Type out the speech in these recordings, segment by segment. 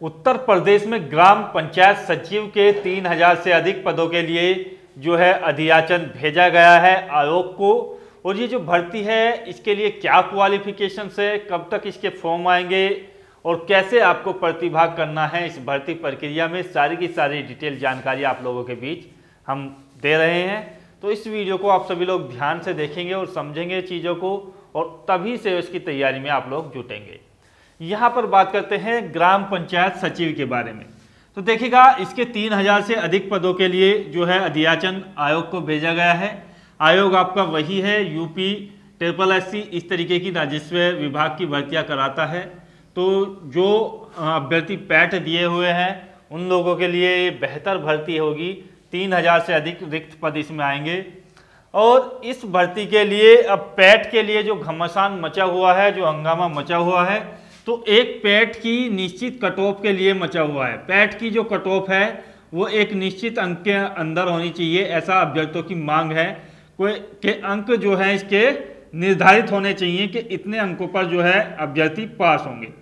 उत्तर प्रदेश में ग्राम पंचायत सचिव के 3000 से अधिक पदों के लिए जो है अधियाचन भेजा गया है आयोग को। और ये जो भर्ती है, इसके लिए क्या क्वालिफिकेशन है, कब तक इसके फॉर्म आएँगे और कैसे आपको प्रतिभाग करना है, इस भर्ती प्रक्रिया में सारी की सारी डिटेल जानकारी आप लोगों के बीच हम दे रहे हैं। तो इस वीडियो को आप सभी लोग ध्यान से देखेंगे और समझेंगे चीज़ों को और तभी से इसकी तैयारी में आप लोग जुटेंगे। यहाँ पर बात करते हैं ग्राम पंचायत सचिव के बारे में। तो देखिएगा, इसके तीन हज़ार से अधिक पदों के लिए जो है अधियाचन आयोग को भेजा गया है। आयोग आपका वही है, यूपी ट्रिपल एस इस तरीके की राजस्व विभाग की भर्तियाँ कराता है। तो जो अभ्यर्थी पैट दिए हुए हैं, उन लोगों के लिए बेहतर भर्ती होगी। तीन हज़ार से अधिक रिक्त पद इसमें आएँगे। और इस भर्ती के लिए, अब पैट के लिए जो घमासान मचा हुआ है, जो हंगामा मचा हुआ है तो एक पैट की निश्चित कट ऑफ़ के लिए मचा हुआ है। पैट की जो कट ऑफ़ है, वो एक निश्चित अंक के अंदर होनी चाहिए, ऐसा अभ्यर्थियों की मांग है। कोई के अंक जो है, इसके निर्धारित होने चाहिए कि इतने अंकों पर जो है अभ्यर्थी पास होंगे।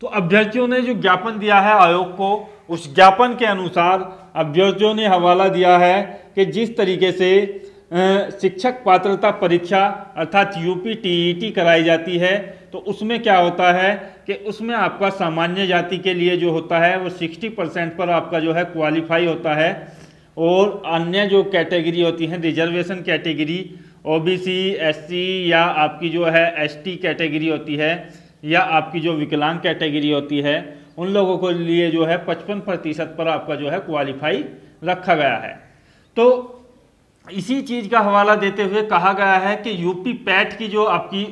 तो अभ्यर्थियों ने जो ज्ञापन दिया है आयोग को, उस ज्ञापन के अनुसार अभ्यर्थियों ने हवाला दिया है कि जिस तरीके से शिक्षक पात्रता परीक्षा अर्थात यूपी टीईटी कराई जाती है। तो उसमें क्या होता है कि उसमें आपका सामान्य जाति के लिए जो होता है, वो 60 परसेंट पर आपका जो है क्वालिफाई होता है। और अन्य जो कैटेगरी होती हैं रिजर्वेशन कैटेगरी ओबीसी एससी या आपकी जो है एसटी कैटेगरी होती है, या आपकी जो विकलांग कैटेगरी होती है, उन लोगों के लिए जो है पचपन प्रतिशत पर आपका जो है क्वालिफाई रखा गया है। तो इसी चीज़ का हवाला देते हुए कहा गया है कि यूपी पैट की जो आपकी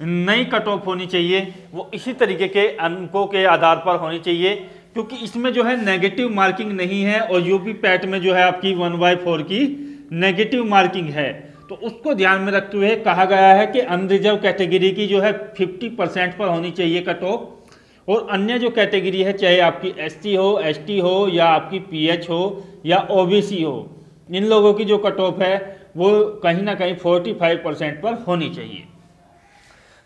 नई कट ऑफ़ होनी चाहिए, वो इसी तरीके के अंकों के आधार पर होनी चाहिए, क्योंकि इसमें जो है नेगेटिव मार्किंग नहीं है और यूपी पैट में जो है आपकी वन बाई फोर की नेगेटिव मार्किंग है। तो उसको ध्यान में रखते हुए कहा गया है कि अनरिजर्व कैटेगरी की जो है 50 परसेंट पर होनी चाहिए कट ऑफ़ और अन्य जो कैटेगरी है, चाहे आपकी एस हो एसटी हो, या आपकी पीएच हो, या ओबीसी हो इन लोगों की जो कट ऑफ़ है, वो कहीं ना कहीं 45 परसेंट पर होनी चाहिए।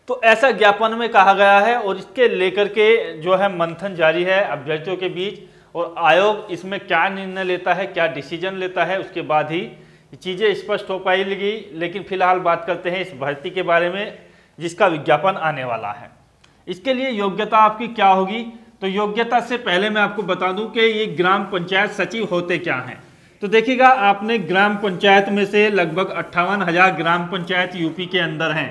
तो ऐसा ज्ञापन में कहा गया है और इसके लेकर के जो है मंथन जारी है अभ्यर्थियों के बीच और आयोग इसमें क्या निर्णय लेता है, क्या डिसीज़न लेता है, उसके बाद ही चीज़ें स्पष्ट हो पाएगी। लेकिन फ़िलहाल बात करते हैं इस भर्ती के बारे में, जिसका विज्ञापन आने वाला है। इसके लिए योग्यता आपकी क्या होगी? तो योग्यता से पहले मैं आपको बता दूँ कि ये ग्राम पंचायत सचिव होते क्या हैं? तो देखिएगा, आपने ग्राम पंचायत में से लगभग अट्ठावन हज़ार ग्राम पंचायत यूपी के अंदर हैं।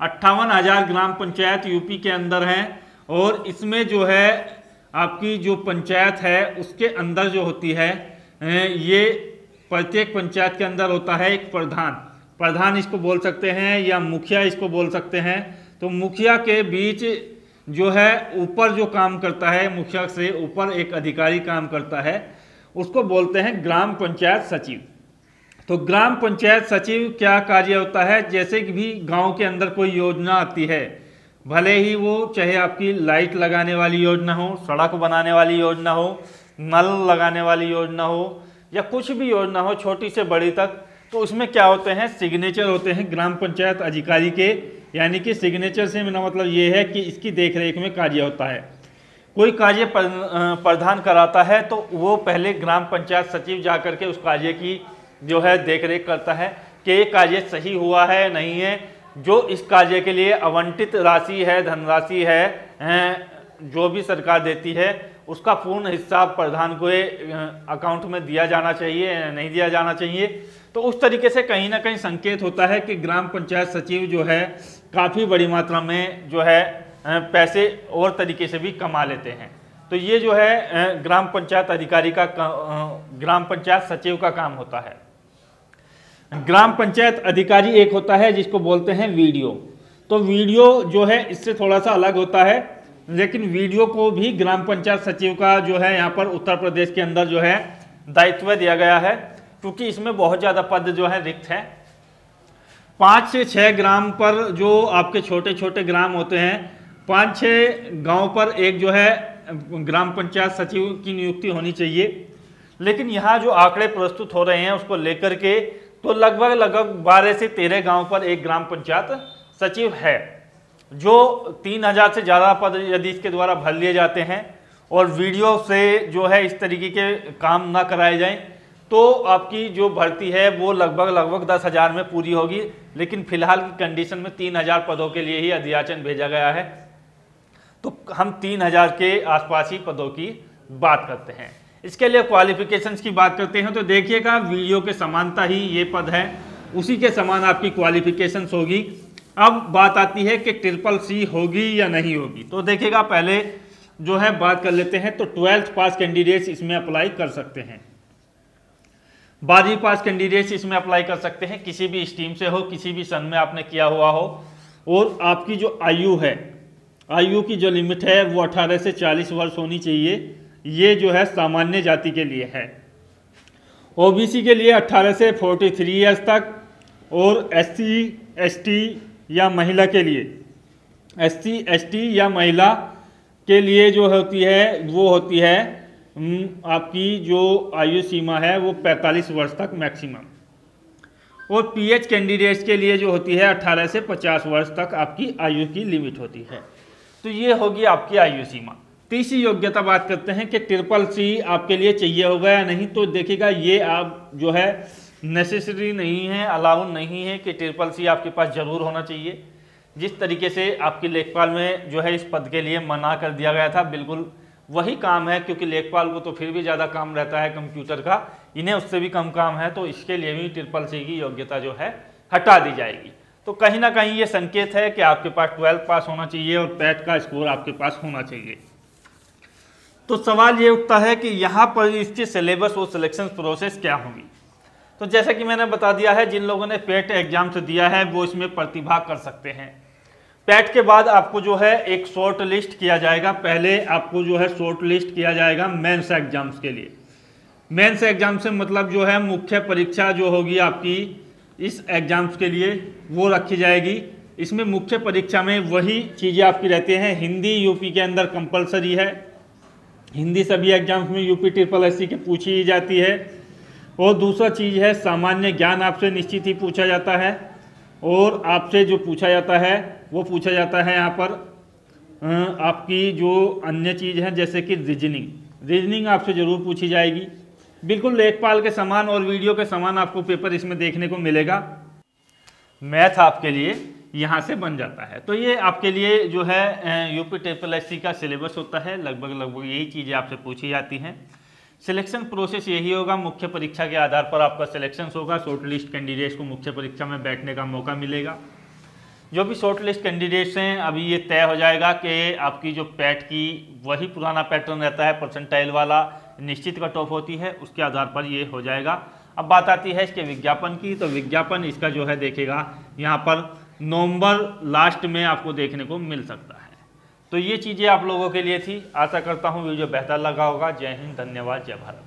अट्ठावन हज़ार ग्राम पंचायत यूपी के अंदर हैं और इसमें जो है, आपकी जो पंचायत है, उसके अंदर जो होती है ये प्रत्येक पंचायत के अंदर होता है एक प्रधान। प्रधान इसको बोल सकते हैं या मुखिया इसको बोल सकते हैं। तो मुखिया के बीच जो है, ऊपर जो काम करता है, मुखिया से ऊपर एक अधिकारी काम करता है। उसको बोलते हैं ग्राम पंचायत सचिव। तो ग्राम पंचायत सचिव क्या कार्य होता है? जैसे कि भी गाँव के अंदर कोई योजना आती है, भले ही वो चाहे आपकी लाइट लगाने वाली योजना हो, सड़क बनाने वाली योजना हो, नल लगाने वाली योजना हो, या कुछ भी योजना हो, छोटी से बड़ी तक तो उसमें क्या होते हैं? सिग्नेचर होते हैं ग्राम पंचायत अधिकारी के। यानी कि सिग्नेचर से मेरा मतलब ये है कि इसकी देखरेख में कार्य होता है। कोई कार्य प्रधान कराता है तो वो पहले ग्राम पंचायत सचिव जा करके उस कार्य की जो है देखरेख करता है कि ये कार्य सही हुआ है, नहीं है। जो इस कार्य के लिए आवंटित राशि है, धनराशि है जो भी सरकार देती है, उसका पूर्ण हिस्सा प्रधान को अकाउंट में दिया जाना चाहिए, नहीं दिया जाना चाहिए। तो उस तरीके से कहीं ना कहीं संकेत होता है कि ग्राम पंचायत सचिव जो है, काफ़ी बड़ी मात्रा में जो है पैसे और तरीके से भी कमा लेते हैं। तो ये जो है ग्राम पंचायत अधिकारी का ग्राम पंचायत सचिव का काम होता है। ग्राम पंचायत अधिकारी एक होता है जिसको बोलते हैं वीडियो। तो वीडियो जो है, इससे थोड़ा सा अलग होता है, लेकिन वीडियो को भी ग्राम पंचायत सचिव का जो है, यहाँ पर उत्तर प्रदेश के अंदर जो है, दायित्व दिया गया है, क्योंकि इसमें बहुत ज़्यादा पद जो है, रिक्त है। पाँच से छः ग्राम पर जो आपके छोटे छोटे ग्राम होते हैं पाँच छः गाँव पर एक जो है, ग्राम पंचायत सचिव की नियुक्ति होनी चाहिए। लेकिन यहाँ जो आंकड़े प्रस्तुत हो रहे हैं, उसको लेकर के तो लगभग लगभग बारह से तेरह गाँव पर एक ग्राम पंचायत सचिव है, जो तीन हज़ार से ज़्यादा पद यदि इसके द्वारा भर लिए जाते हैं और वीडियो से जो है इस तरीके के काम ना कराए जाएँ तो आपकी जो भर्ती है, वो लगभग लगभग दस हज़ार में पूरी होगी। लेकिन फ़िलहाल की कंडीशन में तीन हज़ार पदों के लिए ही अधियाचन भेजा गया है। तो हम तीन हज़ार के आसपास ही पदों की बात करते हैं। इसके लिए क्वालिफिकेशंस की बात करते हैं तो देखिएगा, वीडियो के समानता ही ये पद है। उसी के समान आपकी क्वालिफिकेशंस होगी। अब बात आती है कि ट्रिपल सी होगी या नहीं होगी। तो देखिएगा, पहले जो है बात कर लेते हैं तो ट्वेल्थ पास कैंडिडेट्स इसमें अप्लाई कर सकते हैं। बारहवीं पास कैंडिडेट्स इसमें अप्लाई कर सकते हैं, किसी भी स्ट्रीम से हो, किसी भी सन में आपने किया हुआ हो, और आपकी जो आयु है आयु की जो लिमिट है, वो 18 से 40 वर्ष होनी चाहिए। ये जो है सामान्य जाति के लिए है। ओबीसी के लिए 18 से 43 ईयर्स तक और एससी एसटी या महिला के लिए। एससी एसटी या महिला के लिए जो होती है, वो होती है आपकी जो आयु सीमा है, वो 45 वर्ष तक मैक्सिमम और पीएच कैंडिडेट्स के लिए जो होती है 18 से 50 वर्ष तक आपकी आयु की लिमिट होती है। तो ये होगी आपकी आयु सीमा। तीसरी योग्यता बात करते हैं कि ट्रिपल सी आपके लिए चाहिए होगा या नहीं तो देखिएगा ये आप जो है नेसेसरी नहीं है अलाउ नहीं है कि ट्रिपल सी आपके पास ज़रूर होना चाहिए। जिस तरीके से आपकी लेखपाल में जो है इस पद के लिए मना कर दिया गया था, बिल्कुल वही काम है, क्योंकि लेखपाल को तो फिर भी ज़्यादा काम रहता है कंप्यूटर का, इन्हें उससे भी कम काम है तो इसके लिए भी ट्रिपल सी की योग्यता जो है हटा दी जाएगी। तो कहीं ना कहीं ये संकेत है कि आपके पास ट्वेल्थ पास होना चाहिए और पैट का स्कोर आपके पास होना चाहिए। तो सवाल ये उठता है कि यहाँ पर इसके सिलेबस और सिलेक्शन प्रोसेस क्या होगी? तो जैसा कि मैंने बता दिया है, जिन लोगों ने पेट एग्ज़ाम से दिया है, वो इसमें प्रतिभा कर सकते हैं। पैट के बाद आपको जो है एक शॉर्ट लिस्ट किया जाएगा। पहले आपको जो है शॉर्ट लिस्ट किया जाएगा मेंस एग्ज़ाम्स के लिए। मेंस एग्ज़ाम से मतलब जो है मुख्य परीक्षा जो होगी आपकी इस एग्ज़ाम्स के लिए वो रखी जाएगी। इसमें मुख्य परीक्षा में वही चीज़ें आपकी रहती हैं। हिंदी यूपी के अंदर कंपलसरी है। हिंदी सभी एग्ज़ाम्स में यूपी ट्रिपल एस के पूछी ही जाती है। और दूसरा चीज़ है, सामान्य ज्ञान आपसे निश्चित ही पूछा जाता है। और आपसे जो पूछा जाता है, वो पूछा जाता है यहाँ पर आपकी जो अन्य चीज़ है, जैसे कि रीजनिंग रीजनिंग आपसे ज़रूर पूछी जाएगी। बिल्कुल लेखपाल के समान और वीडियो के समान आपको पेपर इसमें देखने को मिलेगा। मैथ आपके लिए यहाँ से बन जाता है। तो ये आपके लिए जो है यूपी ट्रिपल एस का सिलेबस होता है। लगभग लगभग यही चीज़ें आपसे पूछी जाती हैं। सिलेक्शन प्रोसेस यही होगा। मुख्य परीक्षा के आधार पर आपका सिलेक्शन होगा। शॉर्ट लिस्ट कैंडिडेट्स को मुख्य परीक्षा में बैठने का मौका मिलेगा। जो भी शॉर्ट लिस्ट कैंडिडेट्स हैं, अभी ये तय हो जाएगा कि आपकी जो पैट की, वही पुराना पैटर्न रहता है परसेंटाइल वाला। निश्चित कट ऑफ़ होती है, उसके आधार पर ये हो जाएगा। अब बात आती है इसके विज्ञापन की तो विज्ञापन इसका जो है देखेगा, यहाँ पर नवंबर लास्ट में आपको देखने को मिल सकता है। तो ये चीज़ें आप लोगों के लिए थी। आशा करता हूँ वीडियो बेहतर लगा होगा। जय हिंद, धन्यवाद, जय भारत।